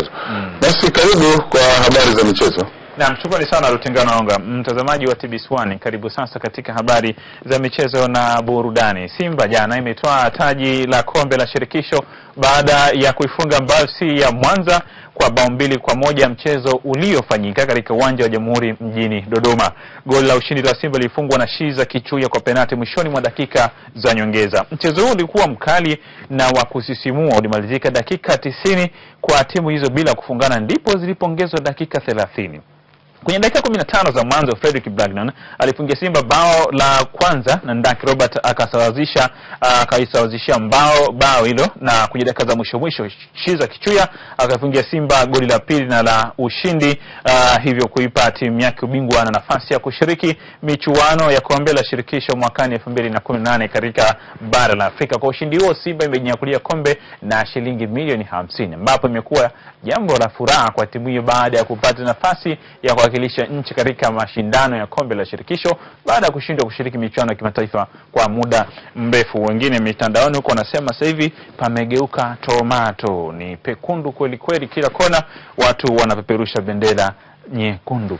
michezo. Basi karibu kwa habari za michezo. Naam, shukrani sana rutinga naonga Mtazamaji wa TBC1, karibu sasa katika habari za michezo na burudani. Simba jana imetwaa taji la kombe la shirikisho baada ya kuifunga mbasi ya Mwanza kwa bao mbili kwa moja mchezo uliofanyika katika uwanja wa Jamhuri mjini Dodoma. Goli la ushindi la Simba lilifungwa na Shiza Kichuya kwa penati mwishoni mwa dakika za nyongeza. Mchezo huu ulikuwa mkali na wa kusisimua, ulimalizika dakika tisini kwa timu hizo bila kufungana, ndipo zilipoongezwa dakika thelathini. Kwenye dakika kumi na tano za mwanzo Fredrick Blagnan alifungia Simba bao la kwanza na Ndaki Robert akasawazisha akaisawazishia mbao bao hilo, na kwenye dakika za mwisho mwisho Shiza Kichuya akafungia Simba goli la pili na la ushindi, uh, hivyo kuipa timu yake ubingwa na nafasi ya kushiriki michuano ya kombe la shirikisho mwakani elfu mbili na kumi na nane katika bara la Afrika. Kwa ushindi huo Simba imejinyakulia kombe na shilingi milioni hamsini ambapo imekuwa jambo la furaha kwa timu hiyo baada ya kupata nafasi ya kuwakilisha nchi katika mashindano ya kombe la shirikisho baada ya kushindwa kushiriki michuano ya kimataifa kwa muda mrefu. Wengine mitandaoni huko wanasema sasa hivi pamegeuka tomato, ni pekundu kweli kweli, kila kona watu wanapeperusha bendera nyekundu.